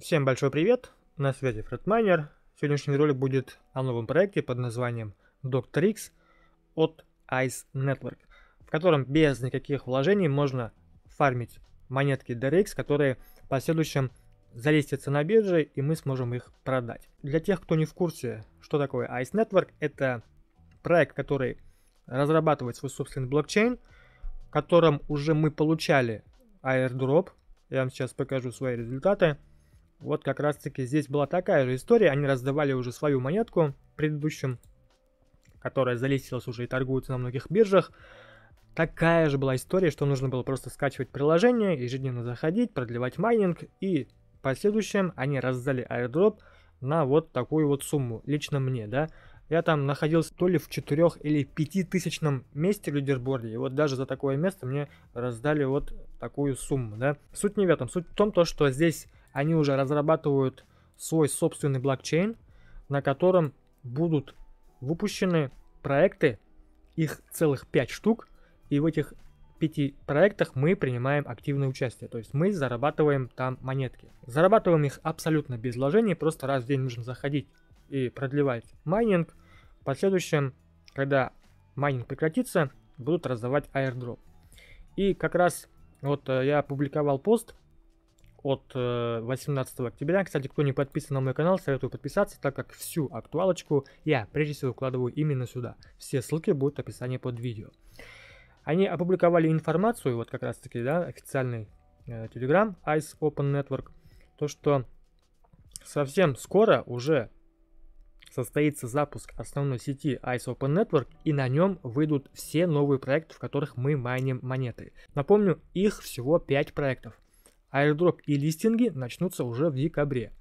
Всем большой привет, на связи Фредмайнер. Сегодняшний ролик будет о новом проекте под названием Dr. X от Ice Network, в котором без никаких вложений можно фармить монетки DRX, которые в последующем залистятся на бирже и мы сможем их продать. Для тех, кто не в курсе, что такое Ice Network, это проект, который разрабатывает свой собственный блокчейн, в котором уже мы получали airdrop. Я вам сейчас покажу свои результаты. Вот как раз таки здесь была такая же история. Они раздавали уже свою монетку предыдущим, которая залистилась уже и торгуется на многих биржах. Такая же была история, что нужно было просто скачивать приложение, ежедневно заходить, продлевать майнинг, и в последующем они раздали airdrop на вот такую вот сумму, лично мне, да. Я там находился то ли в 4 или 5 тысячном месте в лидерборде, и вот даже за такое место мне раздали вот такую сумму, да. Суть не в этом, суть в том, то, что здесь они уже разрабатывают свой собственный блокчейн, на котором будут выпущены проекты, их целых 5 штук, и в этих пяти проектах мы принимаем активное участие, то есть мы зарабатываем там монетки. Зарабатываем их абсолютно без вложений, просто раз в день нужно заходить и продлевать майнинг. В последующем, когда майнинг прекратится, будут раздавать airdrop. И как раз вот э, я опубликовал пост от 18 э, октября. Кстати, кто не подписан на мой канал, советую подписаться, так как всю актуалочку я прежде всего выкладываю именно сюда. Все ссылки будут в описании под видео. Они опубликовали информацию, вот как раз таки, да, официальный э, Telegram, Ice Open Network, то, что совсем скоро уже состоится запуск основной сети Ice Open Network, и на нем выйдут все новые проекты, в которых мы майним монеты. Напомню, их всего 5 проектов. Airdrop и листинги начнутся уже в декабре.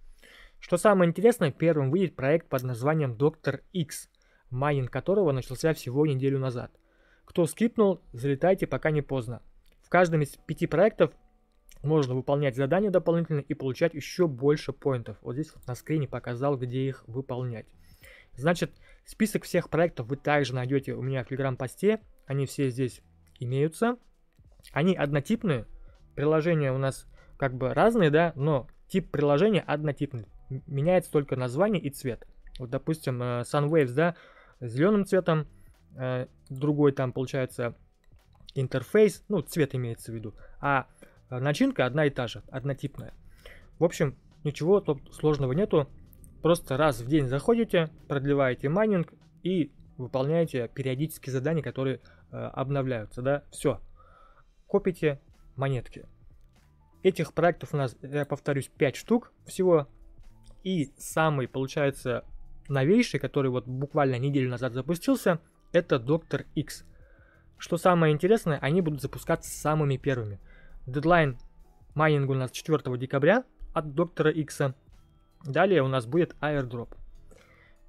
Что самое интересное, первым выйдет проект под названием Dr. X, майнинг которого начался всего неделю назад. Кто скипнул, залетайте, пока не поздно. В каждом из пяти проектов можно выполнять задания дополнительно и получать еще больше поинтов. Вот здесь на скрине показал, где их выполнять. Значит, список всех проектов вы также найдете у меня в телеграм-посте. Они все здесь имеются. Они однотипные. Приложения у нас как бы разные, да, но тип приложения однотипный. Меняется только название и цвет. Вот, допустим, э, Sunwaves, да, зеленым цветом, э, другой там получается интерфейс, ну, цвет имеется в виду, а э, начинка одна и та же, однотипная. В общем, ничего сложного нету. Просто раз в день заходите, продлеваете майнинг и выполняете периодические задания, которые обновляются, да, все. Копите монетки. Этих проектов у нас, я повторюсь, 5 штук всего. И самый, получается, новейший, который вот буквально неделю назад запустился, это Доктор X. Что самое интересное, они будут запускаться самыми первыми. Дедлайн майнинга у нас 4 декабря от Доктора X. Далее у нас будет airdrop.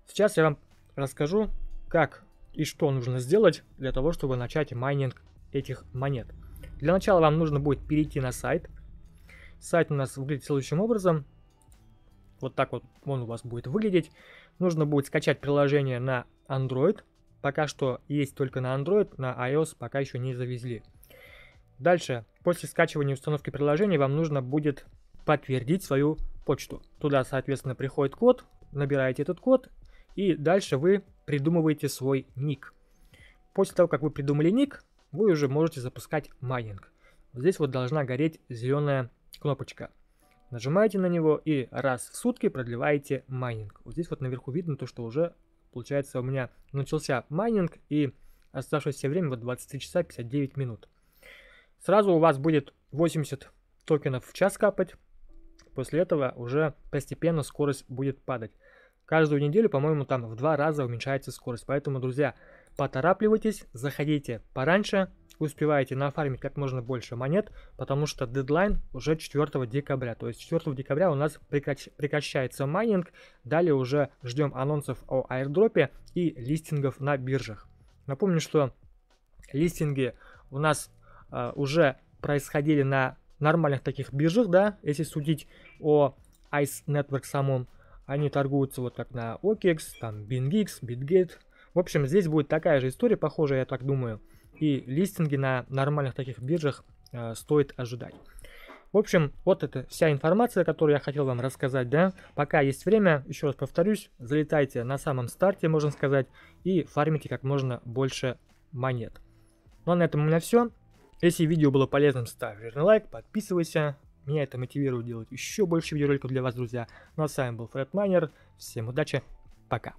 Сейчас я вам расскажу, как и что нужно сделать для того, чтобы начать майнинг этих монет. Для начала вам нужно будет перейти на сайт Сайт у нас выглядит следующим образом. Вот так вот он у вас будет выглядеть. Нужно будет скачать приложение на Android. Пока что есть только на Android, на iOS пока еще не завезли. Дальше, после скачивания и установки приложения, вам нужно будет подтвердить свою почту. Туда, соответственно, приходит код, набираете этот код, и дальше вы придумываете свой ник. После того, как вы придумали ник, вы уже можете запускать майнинг. Здесь вот должна гореть зеленая кнопочка. Нажимаете на него и раз в сутки продлеваете майнинг. Вот здесь вот наверху видно то, что уже, получается, у меня начался майнинг и оставшееся время вот 23 часа 59 минут. Сразу у вас будет 80 токенов в час капать. После этого уже постепенно скорость будет падать. Каждую неделю, по-моему, там в два раза уменьшается скорость. Поэтому, друзья, поторапливайтесь, заходите пораньше, успеваете нафармить как можно больше монет, потому что дедлайн уже 4 декабря. То есть 4 декабря у нас прекращ... прекращается майнинг, далее уже ждем анонсов о аирдропе и листингов на биржах. Напомню, что листинги у нас э, уже происходили на нормальных таких биржах, да, если судить о Ice Network самом. Они торгуются вот как на OKEX, там BingX, BitGate. В общем, здесь будет такая же история, похожая, я так думаю и листинги на нормальных таких биржах э, стоит ожидать. В общем, вот это вся информация, которую я хотел вам рассказать, да. Пока есть время, еще раз повторюсь, залетайте на самом старте, можно сказать, и фармите как можно больше монет. Ну а на этом у меня все. Если видео было полезным, ставь жирный лайк, подписывайся. Меня это мотивирует делать еще больше видеороликов для вас, друзья. Ну а с вами был Фред Майнер. Всем удачи, пока.